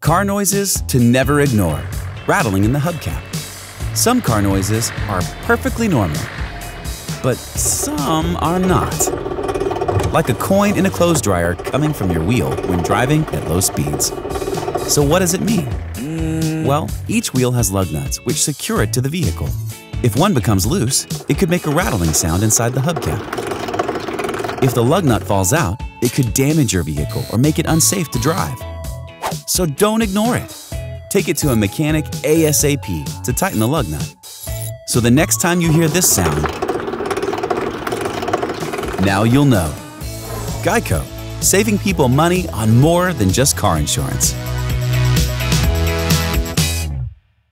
Car noises to never ignore. Rattling in the hubcap. Some car noises are perfectly normal, but some are not. Like a coin in a clothes dryer coming from your wheel when driving at low speeds. So what does it mean? Mm. Well, each wheel has lug nuts which secure it to the vehicle. If one becomes loose, it could make a rattling sound inside the hubcap. If the lug nut falls out, it could damage your vehicle or make it unsafe to drive. So don't ignore it. Take it to a mechanic ASAP to tighten the lug nut. So the next time you hear this sound, now you'll know. Geico, saving people money on more than just car insurance.